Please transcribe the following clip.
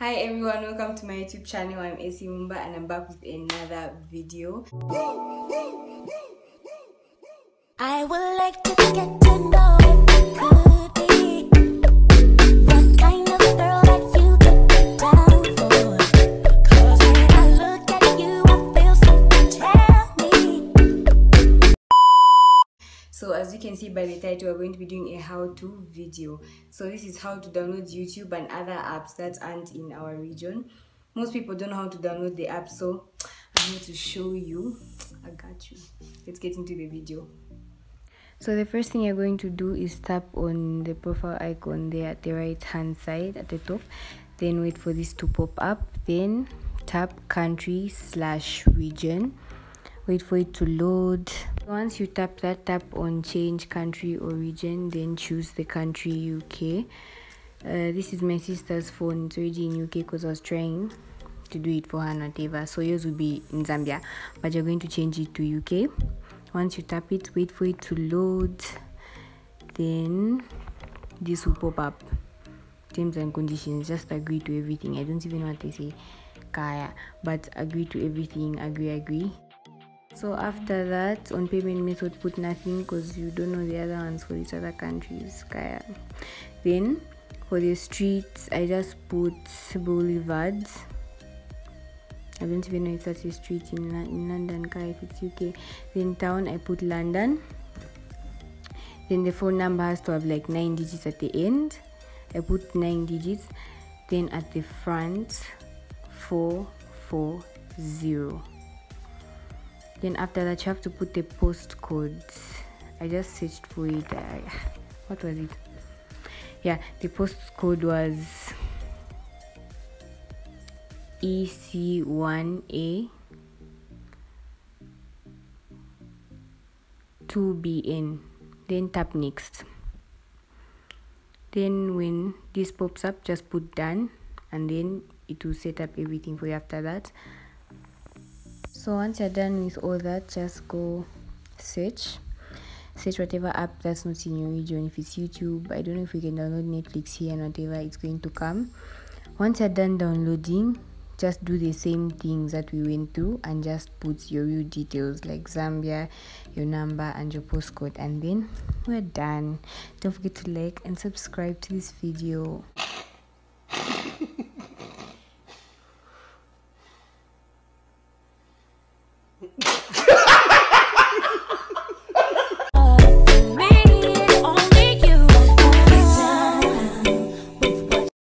Hi everyone, welcome to my YouTube channel. I'm Essie Mumba and I'm back with another video. I would like to get to So as you can see by the title, we're going to be doing a how-to video. So this is how to download YouTube and other apps that aren't in our region. Most people don't know how to download the app, so I'm going to show you. I got you. Let's get into the video. So the first thing you're going to do is tap on the profile icon there at the right hand side at the top. Then wait for this to pop up. Then tap country slash region. Wait for it to load. Once you tap that, tap on change country or region. Then choose the country UK. Uh, this is my sister's phone. It's already in UK because I was trying to do it for her and whatever. So yours will be in Zambia, but you're going to change it to UK once you tap it wait for it to load then this will pop up terms and conditions just agree to everything i don't even know what they say kaya but agree to everything agree agree so after that on payment method put nothing because you don't know the other ones for these other countries kaya then for the streets i just put boulevards I don't even know if that's a street in, in London, car if it's UK. Then town, I put London. Then the phone number has to have like nine digits at the end. I put nine digits. Then at the front, four four zero. Then after that, you have to put the postcode. I just searched for it. I, what was it? Yeah, the postcode was EC1A 2BN then tap next then when this pops up just put done and then it will set up everything for you after that so once you're done with all that just go search search whatever app that's not in your region if it's youtube i don't know if we can download netflix here and whatever it's going to come once you're done downloading just do the same things that we went through and just put your real details like Zambia, your number, and your postcode, and then we're done. Don't forget to like and subscribe to this video.